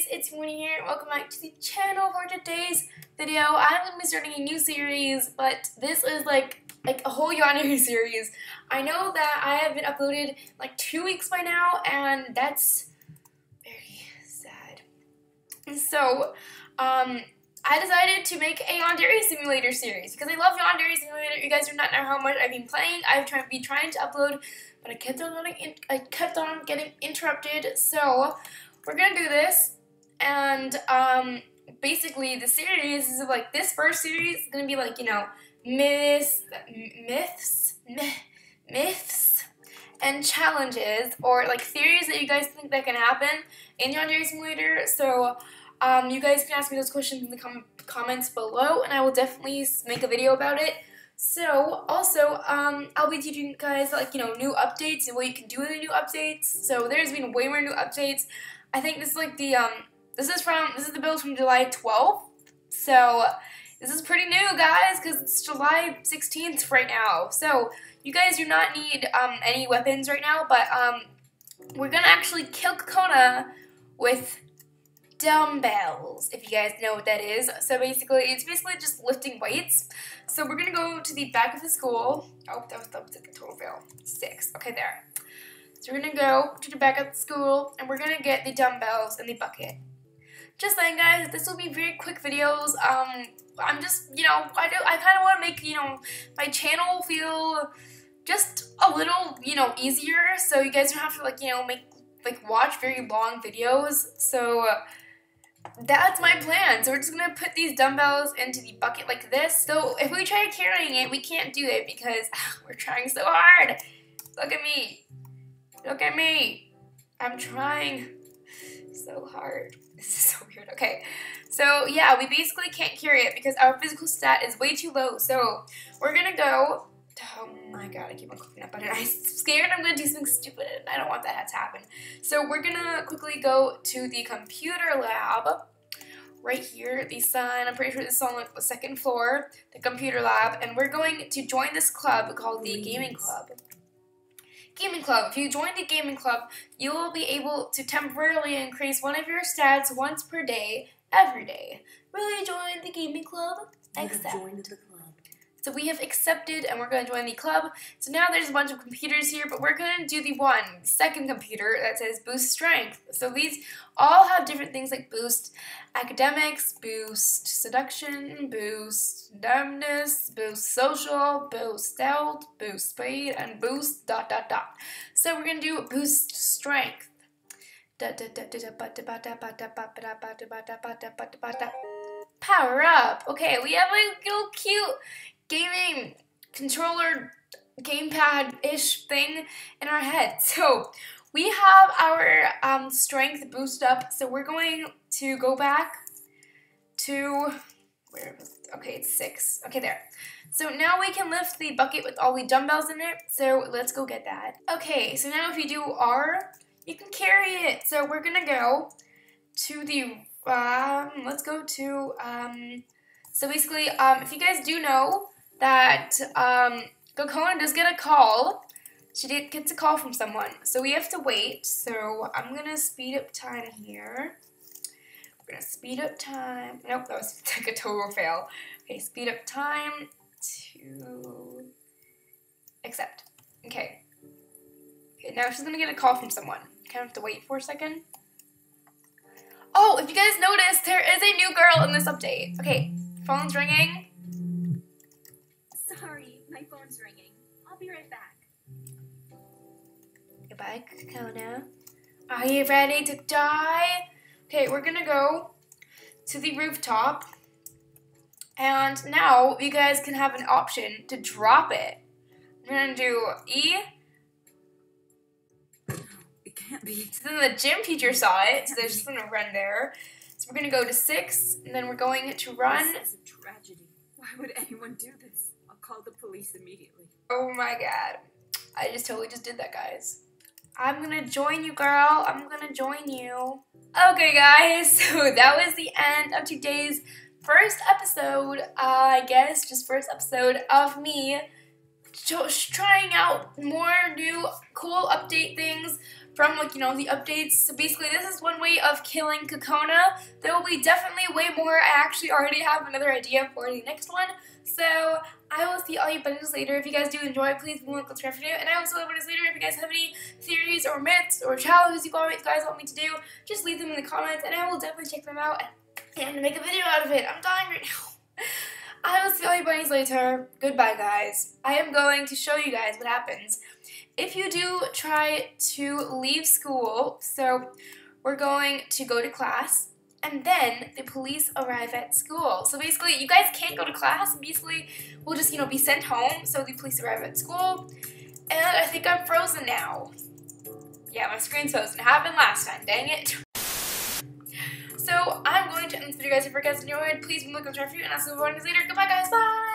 guys, it's Mooney here welcome back to the channel for today's video. I'm going to be starting a new series, but this is like like a whole Yandere series. I know that I have been uploaded like two weeks by now, and that's very sad. So, um, I decided to make a Yandere Simulator series because I love Yandere Simulator. You guys do not know how much I've been playing. I've tried be trying to upload, but I kept on getting I kept on getting interrupted. So we're gonna do this, and um, basically the series is like this first series is gonna be like you know myths, myths, myths, and challenges or like theories that you guys think that can happen in Yandere Simulator. So. Um, you guys can ask me those questions in the com comments below, and I will definitely make a video about it. So, also, um, I'll be teaching you guys, like, you know, new updates and what you can do with the new updates. So, there's been way more new updates. I think this is, like, the, um, this is from, this is the build from July 12th. So, this is pretty new, guys, because it's July 16th right now. So, you guys do not need, um, any weapons right now, but, um, we're gonna actually kill Kokona with dumbbells, if you guys know what that is. So basically, it's basically just lifting weights. So we're gonna go to the back of the school. Oh, that was, that was a total fail. Six. Okay, there. So we're gonna go to the back of the school, and we're gonna get the dumbbells and the bucket. Just saying, guys, this will be very quick videos. Um, I'm just, you know, I do, I kind of want to make, you know, my channel feel just a little, you know, easier. So you guys don't have to, like, you know, make like watch very long videos. So that's my plan. So we're just gonna put these dumbbells into the bucket like this. So if we try carrying it, we can't do it because ugh, we're trying so hard. Look at me. Look at me. I'm trying so hard. This is so weird. Okay. So yeah, we basically can't carry it because our physical stat is way too low. So we're gonna go Oh my god, I keep on clicking that button. I'm scared I'm gonna do something stupid and I don't want that to happen. So we're gonna quickly go to the computer lab. Right here, the sun, I'm pretty sure this is on the second floor, the computer lab, and we're going to join this club called the Gaming Club. Gaming Club. If you join the Gaming Club, you will be able to temporarily increase one of your stats once per day, every day. Will you join the Gaming Club? Accept. Joined the so we have accepted and we're going to join the club. So now there's a bunch of computers here, but we're going to do the one, second computer that says boost strength. So these all have different things like boost academics, boost seduction, boost dumbness, boost social, boost stealth, boost speed, and boost dot dot dot. So we're going to do boost strength. Power up. Okay, we have a little cute gaming controller gamepad-ish thing in our head. So we have our um, strength boost up. So we're going to go back to where okay it's six. Okay there. So now we can lift the bucket with all the dumbbells in it. So let's go get that. Okay so now if you do R you can carry it. So we're gonna go to the um let's go to um so basically um if you guys do know that um, Kokona does get a call. She did, gets a call from someone. So we have to wait. So I'm going to speed up time here. We're going to speed up time. Nope, that was like a total fail. Okay, speed up time to accept. Okay. Okay, now she's going to get a call from someone. Kind of have to wait for a second. Oh, if you guys noticed, there is a new girl in this update. Okay, phone's ringing. Phone's ringing. I'll be right back. Goodbye, Kokona. Are you ready to die? Okay, we're gonna go to the rooftop. And now you guys can have an option to drop it. We're gonna do E. It can't be. So then the gym teacher saw it, so they're just gonna run there. So we're gonna go to six, and then we're going to run. This is a tragedy. Why would anyone do this? I'll call the police immediately. Oh my god. I just totally just did that, guys. I'm gonna join you, girl. I'm gonna join you. Okay, guys, so that was the end of today's first episode, uh, I guess, just first episode of me trying out more new cool update things from like you know the updates. So basically, this is one way of killing Kokona. There will be definitely way more. I actually already have another idea for the next one. So I will see all you bunnies later. If you guys do enjoy, please leave a like, subscribe video, and I will see all you bunnies later. If you guys have any theories or myths or challenges you guys want me to do, just leave them in the comments, and I will definitely check them out and make a video out of it. I'm dying right now. I will see all you bunnies later. Goodbye, guys. I am going to show you guys what happens if you do try to leave school. So we're going to go to class, and then the police arrive at school. So basically, you guys can't go to class. Basically, we'll just, you know, be sent home. So the police arrive at school, and I think I'm frozen now. Yeah, my screen's frozen. It happened last time, dang it. So I'm going to end this video, guys. If you guys enjoyed, please leave a like subscribe, and I'll see you guys later. Goodbye, guys. Bye.